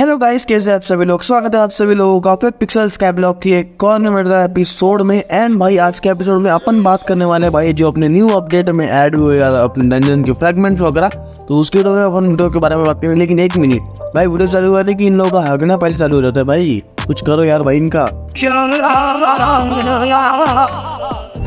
Hello guys कैसे आप सभी लोग? स्वागत है आप सभी लोगों का पे पिक्सल स्काई ब्लॉक की एक और नंबर एपिसोड में। एंड भाई, आज के एपिसोड में अपन बात करने वाले हैं भाई, जो अपने न्यू अपडेट में ऐड हुए यार अपने डंजन के फ्रेगमेंट्स वगैरह। तो उसके वीडियो में अपन वीडियो के बारे में बात करेंगे, लेकिन एक मिनट भाई वीडियो चालू हुआ कि इन लोगों का हगना पहले चालू हो जाता है भाई। कुछ करो यार भाई इनका।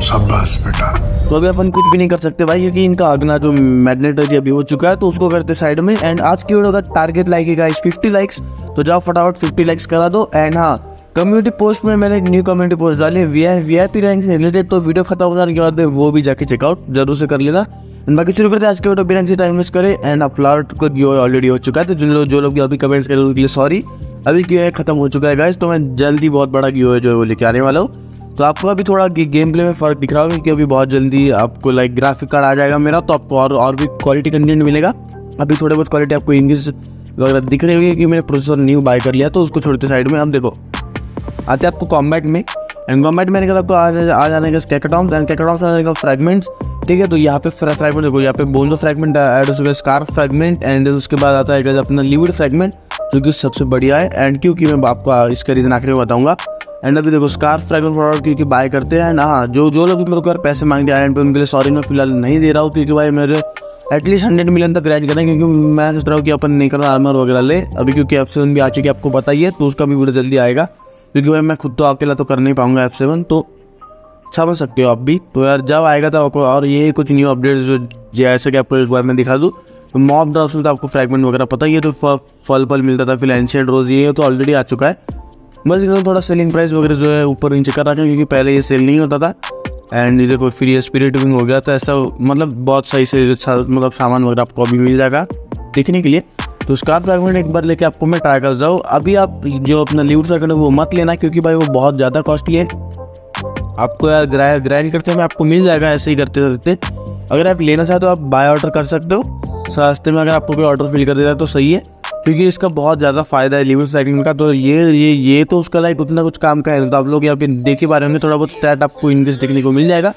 शाबाश बेटा। तो अभी अपन कुछ भी नहीं कर सकते भाई, क्योंकि इनका अगना जो मैग्नेटरी अभी हो चुका है तो उसको करते साइड में। एंड आज की वीडियो का टारगेट लाइक है गाइस 50 लाइक्स तो जाओ फटाफट 50 लाइक्स करा दो। एंड हाँ कम्युनिटी पोस्ट में मैंने न्यू कम्युनिटी पोस्ट डाली है V I V I P rank से रिलेटेड तो वीडियो खत्म हो जाने के बाद वो भी जाके चेकआउट ज़रूर से कर लेना। एंड बाकी शुरू करते आज के वीडियो बिना टाइम वेस्ट करे। एंड फ्लावर को गियो ऑलरेडी हो चुका है तो जिन लोग, जो लोग अभी कमेंट्स करें, उनके लिए सॉरी अभी गियो है, खत्म हो चुका है गाइस तो मैं जल्दी बहुत बड़ा गियो है, जो है वो लेके आने वाला हूँ। तो आपको अभी थोड़ा गेम प्ले में फ़र्क दिख रहा होगा क्योंकि अभी बहुत जल्दी आपको लाइक ग्राफिक कार्ड आ जाएगा मेरा तो आपको और और भी क्वालिटी कंटेंट मिलेगा। अभी थोड़े बहुत क्वालिटी आपको इंग्लिश वगैरह दिख रही होगी कि मैंने प्रोसेसर न्यू बाय कर लिया तो उसको छोड़ते साइड में अब देखो। आते आपको कॉम्बैट में। एंड कॉम्बैट में आपको आ, जाने का स्कैकेटॉम्स एंड स्कैकेटॉम्स आने का फ्रेगमेंट्स ठीक है? तो यहाँ पे फ्रेगमेंट देखो यहाँ पे बोलो फ्रेगमेंट ऐड हो है स्कार फ्रेगमेंट एंड उसके बाद आता है अपना लिविड फ्रेगमेंट जो कि सबसे बढ़िया है। एंड क्योंकि मैं आपको इसका रीज़न आखिर में बताऊँगा एंड अभी देखो स्कार फ्रेगमेंट प्रोडक्ट क्योंकि बाय करते हैं एंड हाँ जो जो लोग मेरे को यार पैसे मांगते हैं एंड पे उनके लिए सॉरी मैं फ़िलहाल नहीं दे रहा हूँ, क्योंकि भाई मेरे एटलीस्ट हंड्रेड मिलियन तक ग्रैज करें, क्योंकि मैं सोच रहा हूँ कि अपन करना आर्मर वगैरह ले। अभी क्योंकि एफ़ सेवन भी आ चुकी है, आपको पता ही है तो उसका भी वीडियो जल्दी आएगा, क्योंकि भाई मैं खुद तो अकेला तो कर नहीं पाऊँगा एफ़ सेवन तो समझ सकते हो आप भी। तो यार जब आएगा तो आपको और ये कुछ न्यू अपडेट जो, जैसे कि आपको इस बार मैं दिखा दूँ तो मॉब में तो आपको फ्रैगमेंट वगैरह पता ही है तो फल फल मिलता था फिर एंशियंट रोज ये तो ऑलरेडी आ चुका है। बस इन्होंने थोड़ा सेलिंग प्राइस वगैरह जो है ऊपर नीचे कर रखा है क्योंकि पहले ये सेल नहीं होता था। एंड इधर कोई फ्री स्पिरिट विंग हो गया तो ऐसा मतलब बहुत सही से मतलब सामान वगैरह आपको अभी मिल जाएगा देखने के लिए। तो स्कार फ्रैगमेंट एक बार लेके आपको मैं ट्राई कर जाऊँ अभी आप जो अपना लीवर सर्कल है वो मत लेना, क्योंकि भाई वो बहुत ज़्यादा कॉस्टली है। आपको यार ग्राइड ग्राइड करते हुए आपको मिल जाएगा ऐसे ही करते करते। अगर आप लेना चाहते हो आप बाय ऑर्डर कर सकते हो। सस्ते में अगर आपको कोई ऑर्डर फिल कर देता है तो सही है। क्योंकि इसका बहुत ज़्यादा फ़ायदा है लीवर साइकिल का तो ये ये ये तो उसका लाइक उतना कुछ काम का है। तो आप लोग यहाँ पे देखे बारे में थोड़ा बहुत स्टैट आपको इंग्लिश देखने को मिल जाएगा।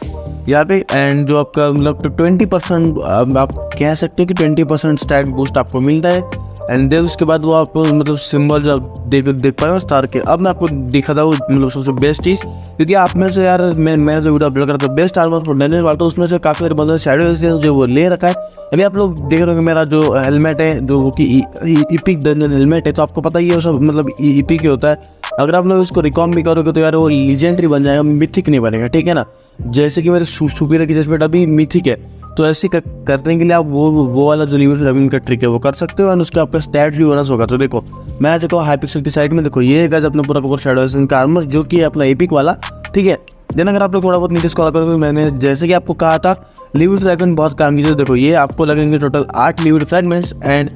यहाँ पे एंड जो आपका मतलब ट्वेंटी परसेंट आप कह सकते हो कि ट्वेंटी परसेंट स्टैट बूस्ट आपको मिलता है। एंड देन उसके बाद वो आपको मतलब सिंबल जो देख देख पा रहे हो स्टार के। अब मैं आपको दिखा था मतलब सबसे बेस्ट चीज़। क्योंकि आप में से यार, मैं मैं जो वीडियो अपलोड करता था बेस्ट आर्मर फॉर डैनियल वाला तो उसमें से काफ़ी सारे बंदे शेडो जो वो ले रखा है। अभी आप लोग देख रहे हो मेरा जो हेलमेट है, जो कि इपिक डंजन हेलमेट है तो आपको पता ही है सब मतलब इपिक ही होता है। अगर आप लोग उसको रिकॉर्ड भी करोगे तो यार वो लीजेंडरी बन जाएगा मिथिक नहीं बनेगा, ठीक है ना? जैसे कि मेरे सुपीरियर की चश्मेट अभी मिथिक है। तो ऐसे करने के लिए आप वो वो वाला जो लीवर रेविन का ट्रिक है, वो कर सकते हो एंड उसका आपका स्टैट भी बोनस होगा। तो देखो, मैं देखो हाई पिक्सल की साइड में देखो, ये गज अपना पूरा पूरा शेडो का आर्मर जो कि अपना एपिक वाला, ठीक है? देन अगर आप लोग थोड़ा बहुत नीचे स्क्रॉल करोगे मैंने जैसे कि आपको कहा था लिविड फ्रैगमेंट बहुत काम कीजिए देखो, ये आपको लगेंगे टोटल आठ लिविड फ्रैगमेंट्स एंड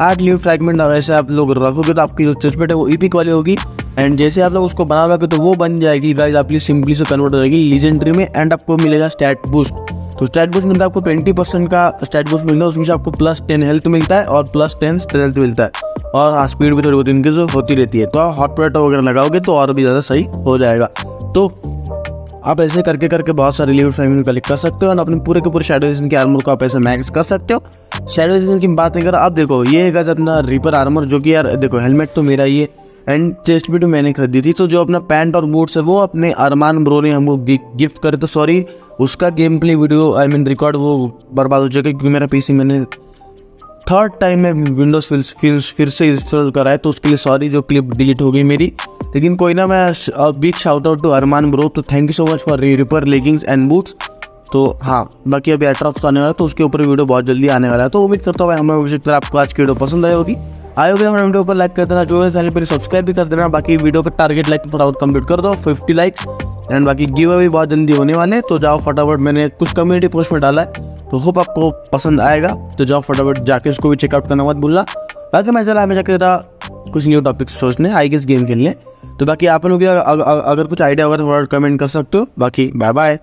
आठ लिविड फ्रैगमेंट ऐसे आप लोग रखोगे तो आपकी जो चेस्टपेट है वो ईपिक वाली होगी। एंड जैसे आप लोग उसको बना लोगे तो वो बन जाएगी गाइज़ आपकी सिंपली से कन्वर्ट हो जाएगी लीजेंडरी में एंड आपको मिलेगा स्टैट बूस्ट तो स्टैट बूस्ट मिलता है आपको ट्वेंटी परसेंट का स्टैट बूस्ट मिलता है, उसमें से आपको प्लस टेन हेल्थ मिलता है और प्लस टेन स्ट्रेंथ मिलता है। और हाँ स्पीड भी थोड़ी बहुत इनक्रीज होती रहती है। तो आप हॉट पोटैटो वगैरह लगाओगे तो और भी ज़्यादा सही हो जाएगा। तो आप ऐसे करके करके बहुत सारे लिवर फ्रेमिंग कलेक्ट कर सकते हो और अपने पूरे के पूरे शेडो सीज़न के आर्मर को आप ऐसे मैक्स कर सकते हो। शेडो सीज़न की बात नहीं कर, आप देखो, ये है अपना रिपर आर्मर जो कि यार, देखो हेलमेट तो मेरा ही है एंड चेस्ट भी तो मैंने खरीदी थी। तो जो अपना पैंट और बूट्स है, वो अपने अरमान ब्रो ने हमको गिफ्ट करे तो सॉरी उसका game play video I mean record वो बर्बाद हो जाएगा क्योंकि मेरा पीसी मैंने थर्ड टाइम में विंडोज़ फिर फिर फिर से इंस्टॉल करा है तो उसके लिए सॉरी जो क्लिप डिलीट हो गई मेरी। लेकिन कोई ना, मैं big shout out to Arman bro तो thank you so much for ripper leggings and boots तो हाँ बाकी अभी एट्रॉफ्स आने वाला है तो उसके ऊपर वीडियो बहुत जल्दी आने वाला है। तो उम्मीद करता हूँ हमें तरह आपको आज की वीडियो पसंद आई होगी। आए होगी हमारे वीडियो पर लाइक कर देना, जो है, चैनल पर सब्सक्राइब भी कर देना। बाकी वीडियो पर टारगेट लाइक फटाफट कंप्लीट कर दो फिफ्टी लाइक्स एंड बाकी गिव अवे बहुत जल्दी होने वाले हैं तो जाओ फटाफट, मैंने कुछ कम्युनिटी पोस्ट में डाला है तो होप आपको पसंद आएगा तो जाओ फटाफट जाके उसको भी चेकआउट करना मत भूलना। बाकी मैं चला हमें जाकर कुछ न्यू टॉपिक्स सोचने, आई गेस गेम खेलने। तो बाकी आप लोग अगर कुछ आइडिया होगा तो कमेंट कर सकते हो। बाकी बाय बाय